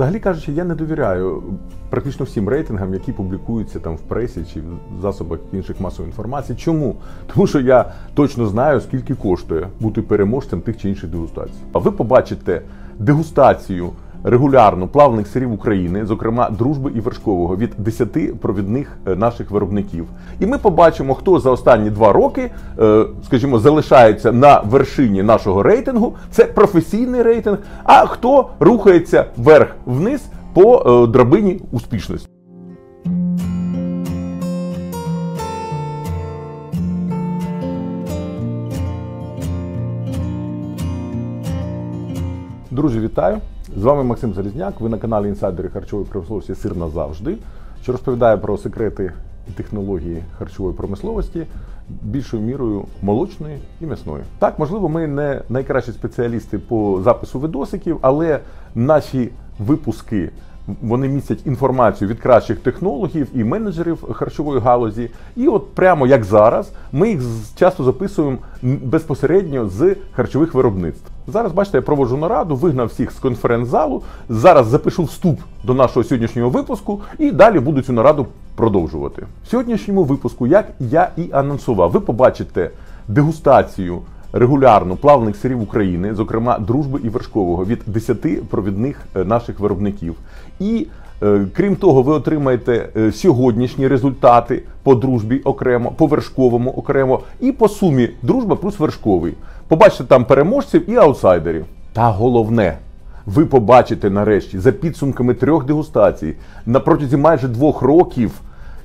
Взагалі кажучи, я не довіряю практично всім рейтингам, які публікуються там в пресі чи в засобах інших масової інформації. Чому? Тому що я точно знаю, скільки коштує бути переможцем тих чи інших дегустацій. А ви побачите дегустацію регулярно плавних сирів України, зокрема дружби і вершкового, від 10 провідних е, наших виробників. І ми побачимо, хто за останні два роки, е, скажімо, залишається на вершині нашого рейтингу. Це професійний рейтинг. А хто рухається вверх-вниз по е, драбині успішності. Друзі, вітаю! З вами Максим Залізняк. Ви на каналі Інсайдери харчової промисловості Сир назавжди, що розповідає про секрети і технології харчової промисловості більшою мірою молочної і м'ясної. Так, можливо, ми не найкращі спеціалісти по запису видосиків, але наші випуски. Вони містять інформацію від кращих технологів і менеджерів харчової галузі. І от прямо як зараз, ми їх часто записуємо безпосередньо з харчових виробництв. Зараз, бачите, я проводжу нараду, вигнав всіх з конференц-залу. Зараз запишу вступ до нашого сьогоднішнього випуску і далі буду цю нараду продовжувати. В сьогоднішньому випуску, як я і анонсував, ви побачите дегустацію регулярно плавних сирів України, зокрема дружби і вершкового, від 10 провідних е, наших виробників. І е, Крім того, ви отримаєте е, сьогоднішні результати по дружбі окремо, по вершковому окремо, і по сумі дружба плюс вершковий. Побачите там переможців і аутсайдерів. Та головне, ви побачите нарешті за підсумками трьох дегустацій на протязі майже двох років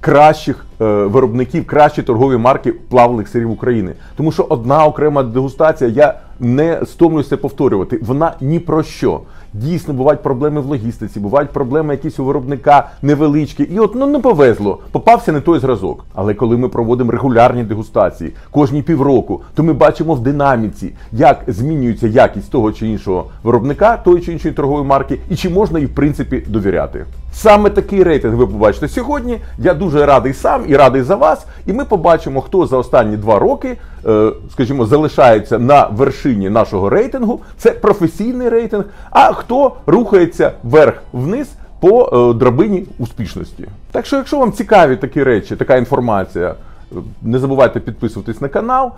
кращих е, виробників, кращі торгові марки плавлених сирів України. Тому що одна окрема дегустація, я не стомлюся повторювати, вона ні про що. Дійсно, бувають проблеми в логістиці, бувають проблеми якісь у виробника невеличкі. І от ну не повезло, попався не той зразок. Але коли ми проводимо регулярні дегустації кожні півроку, то ми бачимо в динаміці, як змінюється якість того чи іншого виробника, тої чи іншої торгової марки, і чи можна їй в принципі довіряти. Саме такий рейтинг ви побачите сьогодні. Я дуже радий сам і радий за вас. І ми побачимо, хто за останні два роки, е, скажімо, залишається на вершині нашого рейтингу. Це професійний рейтинг. А хто рухається вверх-вниз по е, драбині успішності? Так що, якщо вам цікаві такі речі, така інформація, е, не забувайте підписуватись на канал.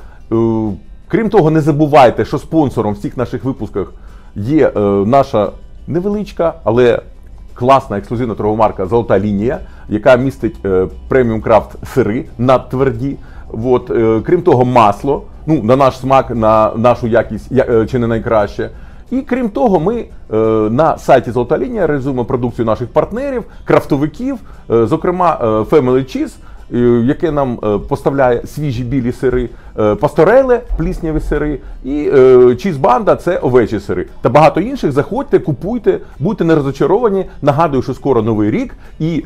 Крім того, не забувайте, що спонсором всіх наших випусків є наша невеличка, але класна ексклюзивна торгова марка Золота лінія, яка містить е, преміум крафт сири надтверді. От, е, крім того, масло, ну на наш смак, на нашу якість е, чи не найкраще. І крім того, ми на сайті Золота лінія реалізуємо продукцію наших партнерів, крафтовиків, зокрема Family Cheese, яке нам е, поставляє свіжі білі сири, е, пастореле, плісняві сири, і чізбанда це овечі сири. Та багато інших. Заходьте, купуйте, будьте не розочаровані. Нагадую, що скоро новий рік і.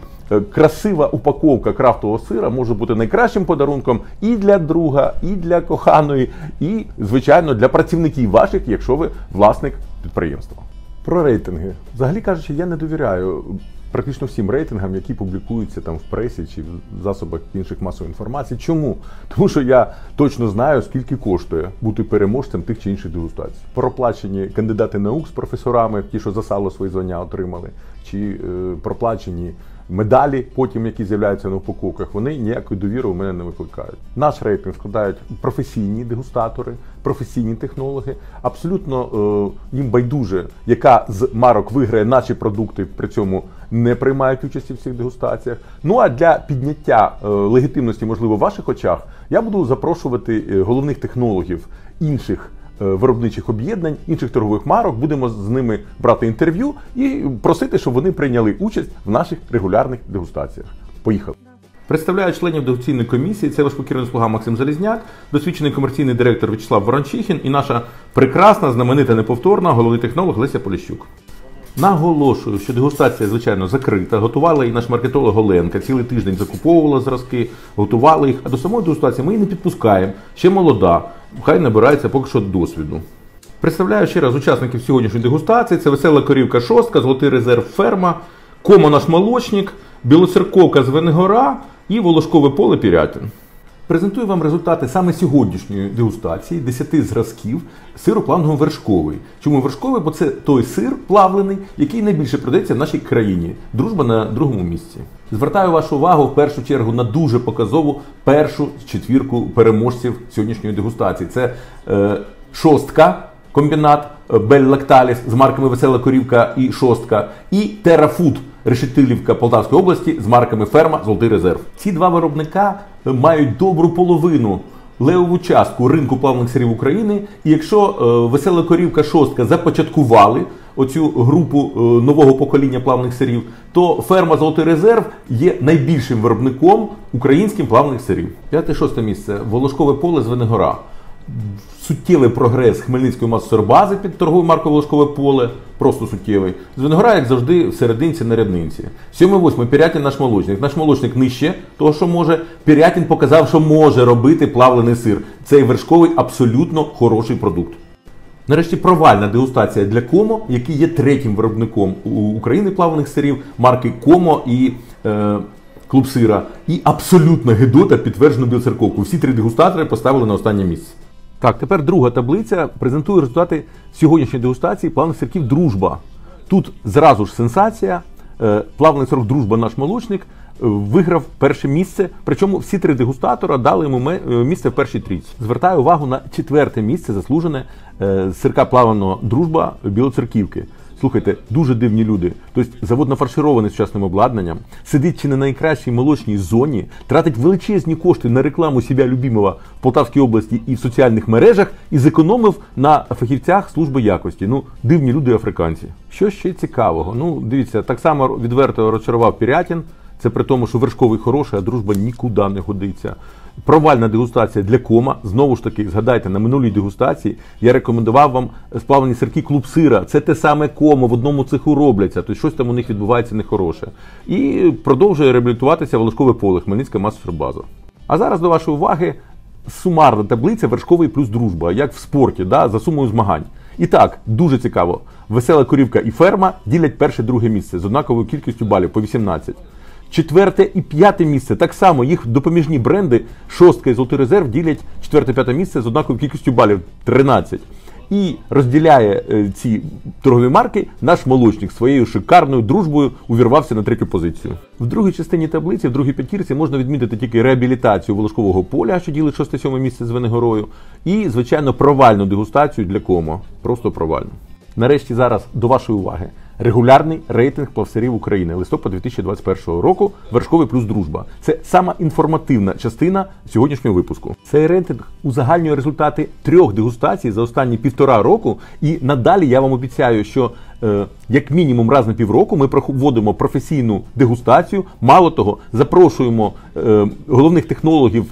Красива упаковка крафтового сира може бути найкращим подарунком і для друга, і для коханої, і, звичайно, для працівників ваших, якщо ви власник підприємства. Про рейтинги. Взагалі кажучи, я не довіряю практично всім рейтингам, які публікуються там в пресі чи в засобах інших масової інформації. Чому? Тому що я точно знаю, скільки коштує бути переможцем тих чи інших дегустацій. Проплачені кандидати наук з професорами, ті, що за сало свої звання отримали, чи е, проплачені медалі, потім які з'являються на упаковках, вони ніякої довіри у мене не викликають. Наш рейтинг складають професійні дегустатори, професійні технологи. Абсолютно е, їм байдуже, яка з марок виграє наші продукти, при цьому не приймають участі в цих дегустаціях. Ну а для підняття е, легітимності, можливо, в ваших очах, я буду запрошувати е, головних технологів інших. Е, виробничих об'єднань, інших торгових марок, будемо з ними брати інтерв'ю і просити, щоб вони прийняли участь в наших регулярних дегустаціях. Поїхали! Представляю членів дегустаційної комісії. Це ваш покірний слуга Максим Залізняк, досвідчений комерційний директор В'ячеслав Ворончихін і наша прекрасна, знаменита, неповторна головний технолог Леся Поліщук. Наголошую, що дегустація, звичайно, закрита. Готувала і наш маркетолог Оленка. Цілий тиждень закуповувала зразки, готували їх. А до самої дегустації ми її не підпускаємо. Ще молода хай набирається поки що досвіду. Представляю ще раз учасників сьогоднішньої дегустації: це весела корівка шостка, золотий резерв ферма, комо наш молочник, білоцерковка з Венегора і волошкове поле Пірятин. Презентую вам результати саме сьогоднішньої дегустації 10 зразків сиру плавного вершковий. Чому вершковий? Бо це той сир плавлений, який найбільше продається в нашій країні. Дружба на другому місці. Звертаю вашу увагу в першу чергу на дуже показову першу четвірку переможців сьогоднішньої дегустації. Це е, шостка комбінат е, Бель-Лакталіс з марками Весела Корівка і Шостка, і Терафуд Решетилівка Полтавської області з марками Ферма Золотий резерв. Ці два виробника мають добру половину. Левову частку ринку плавних сирів України, і якщо е, весела корівка шостка започаткували оцю групу е, нового покоління плавних сирів, то ферма Золотий резерв є найбільшим виробником українських плавних сирів. П'яте-шосте місце Волошкове поле з Венегора суттєвий прогрес Хмельницької масосорбази під торговою маркою Волошкове поле, просто суттєвий. Звенгора, як завжди, в серединці на ряднинці. 7-8 Пірятін наш молочник. Наш молочник нижче того, що може. Пірятін показав, що може робити плавлений сир. Цей вершковий абсолютно хороший продукт. Нарешті провальна дегустація для Комо, який є третім виробником у України плавлених сирів марки Комо і е, Клуб Сира. І абсолютна гидота підтверджено білоцерковку. Всі три дегустатори поставили на останнє місце. Так, тепер друга таблиця презентує результати сьогоднішньої дегустації плавних сирків Дружба. Тут зразу ж сенсація. Е, плавний сирок Дружба, наш молочник, е, виграв перше місце. Причому всі три дегустатора дали йому е, місце в першій трійці. Звертаю увагу на четверте місце, заслужене сирка плаваного дружба білоцерківки. Слухайте, дуже дивні люди. Тобто завод нафарширований сучасним обладнанням, сидить чи не найкращій молочній зоні, тратить величезні кошти на рекламу себе любимого в Полтавській області і в соціальних мережах, і зекономив на фахівцях служби якості. Ну, дивні люди африканці. Що ще цікавого? Ну, дивіться, так само відверто розчарував Пірятін. Це при тому, що вершковий хороший, а дружба нікуди не годиться. Провальна дегустація для кома. Знову ж таки, згадайте, на минулій дегустації я рекомендував вам сплавлені сирки клуб сира. Це те саме комо, в одному цеху робляться, тобто щось там у них відбувається нехороше. І продовжує реабілітуватися волошкове поле, Хмельницька мастербаза. А зараз до вашої уваги сумарна таблиця вершковий плюс дружба, як в спорті, да, за сумою змагань. І так, дуже цікаво. Весела корівка і ферма ділять перше-друге місце з однаковою кількістю балів по 18. Четверте і п'яте місце. Так само їх допоміжні бренди, шостка і золотий резерв ділять четверте-п'яте місце з однаковою кількістю балів 13. І розділяє е, ці торгові марки наш молочник своєю шикарною дружбою увірвався на третю позицію. В другій частині таблиці, в другій п'ятірці, можна відмітити тільки реабілітацію волошкового поля, що ділить шосте-сьоме місце з Венегорою, і, звичайно, провальну дегустацію для комо. Просто провальну. Нарешті зараз до вашої уваги. Регулярний рейтинг плавсарів України листопад 2021 року. Вершковий плюс дружба. Це сама інформативна частина сьогоднішнього випуску. Цей рейтинг узагальнює результати трьох дегустацій за останні півтора року. І надалі я вам обіцяю, що е, як мінімум раз на півроку ми проводимо професійну дегустацію. Мало того, запрошуємо е, головних технологів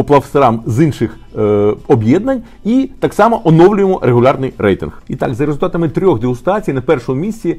по плавстерам з інших е, об'єднань і так само оновлюємо регулярний рейтинг. І так, за результатами трьох дегустацій на першому місці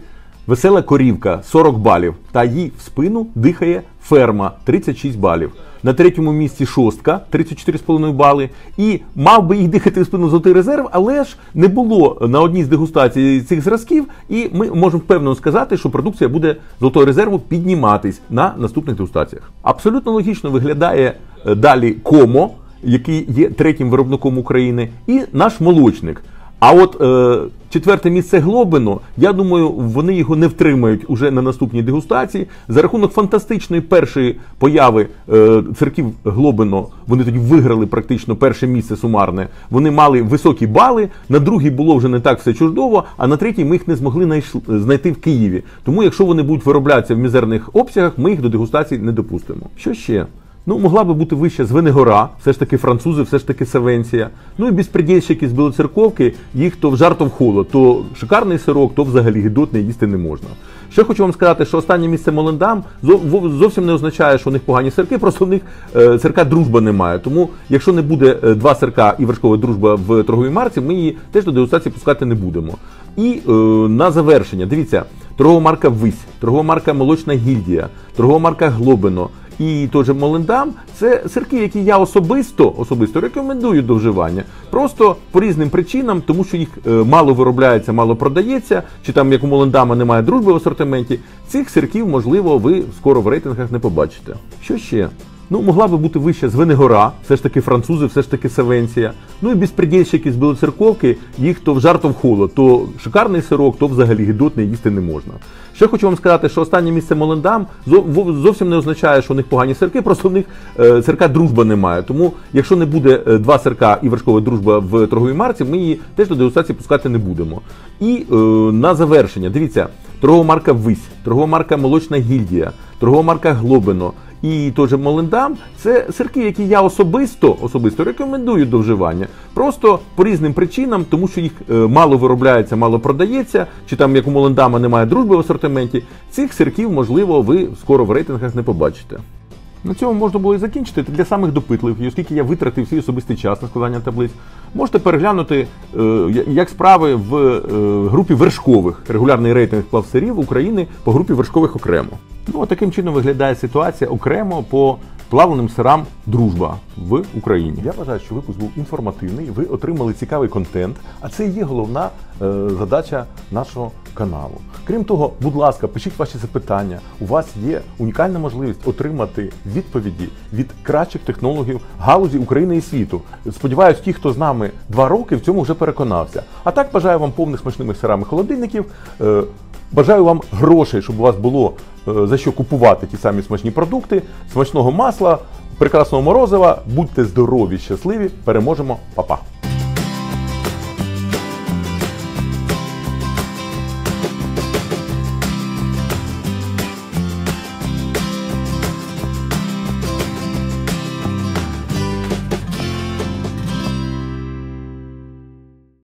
весела корівка 40 балів. Та їй в спину дихає ферма 36 балів. На третьому місці шостка 34,5 бали. І мав би їх дихати в спину золотий резерв, але ж не було на одній з дегустацій цих зразків. І ми можемо впевнено сказати, що продукція буде золотого резерву підніматись на наступних дегустаціях. Абсолютно логічно виглядає далі комо, який є третім виробником України, і наш молочник. А от е, четверте місце Глобино, я думаю, вони його не втримають уже на наступній дегустації. За рахунок фантастичної першої появи е, церків Глобино, вони тоді виграли практично перше місце сумарне. Вони мали високі бали. На другій було вже не так все чудово, а на третій ми їх не змогли знайти в Києві. Тому, якщо вони будуть вироблятися в мізерних обсягах, ми їх до дегустації не допустимо. Що ще? Ну, могла би бути вища Звенигора, все ж таки французи, все ж таки Севенція. Ну і безпредельщики з Білоцерковки, їх то в жарто в холод, то шикарний сирок, то взагалі гідотний їсти не можна. Ще хочу вам сказати, що останнє місце Молендам зовсім не означає, що у них погані сирки, просто в них е, сирка дружба немає. Тому, якщо не буде е, два сирка і вершкова дружба в торговій марці, ми її теж до дегустації пускати не будемо. І е, на завершення, дивіться, торгова марка Вись, торгова марка Молочна Гільдія, торгова марка Глобино і той же Молендам це сирки, які я особисто особисто рекомендую до вживання. Просто по різним причинам, тому що їх е, мало виробляється, мало продається, чи там як у Молендама немає дружби в асортименті. Цих сирків, можливо, ви скоро в рейтингах не побачите. Що ще? Ну, могла би бути вища Звенигора, все ж таки французи, все ж таки Савенція. Ну і безпредельщики з Білоцерковки, їх то в жар, то в холод, то шикарний сирок, то взагалі гідотний їсти не можна. Ще хочу вам сказати, що останнє місце Молендам зовсім не означає, що у них погані сирки, просто в них е, сирка дружба немає. Тому, якщо не буде е, два сирка і вершкова дружба в торговій марці, ми її теж до дегустації пускати не будемо. І е, на завершення, дивіться, торгова марка Вись, торгова марка Молочна гільдія, торгова марка Глобино. І теж молиндам, це сирки, які я особисто особисто рекомендую до вживання. Просто по різним причинам, тому що їх е, мало виробляється, мало продається, чи там як у Молендама немає дружби в асортименті. Цих сирків, можливо, ви скоро в рейтингах не побачите. На цьому можна було і закінчити. Для самих допитливих, оскільки я витратив свій особистий час на складання таблиць, можете переглянути, е, як справи в е, групі вершкових, регулярний рейтинг плавсирів України по групі вершкових окремо. Ну, а таким чином виглядає ситуація окремо по плавленим сирам дружба в Україні. Я вважаю, що випуск був інформативний. Ви отримали цікавий контент, а це і є головна е, задача нашого каналу. Крім того, будь ласка, пишіть ваші запитання. У вас є унікальна можливість отримати відповіді від кращих технологів галузі України і світу. Сподіваюсь, ті, хто з нами два роки, в цьому вже переконався. А так бажаю вам повних смачними сирами холодильників. Е, Бажаю вам грошей, щоб у вас було е, за що купувати ті самі смачні продукти, смачного масла, прекрасного морозива. Будьте здорові, щасливі, переможемо, Па-па!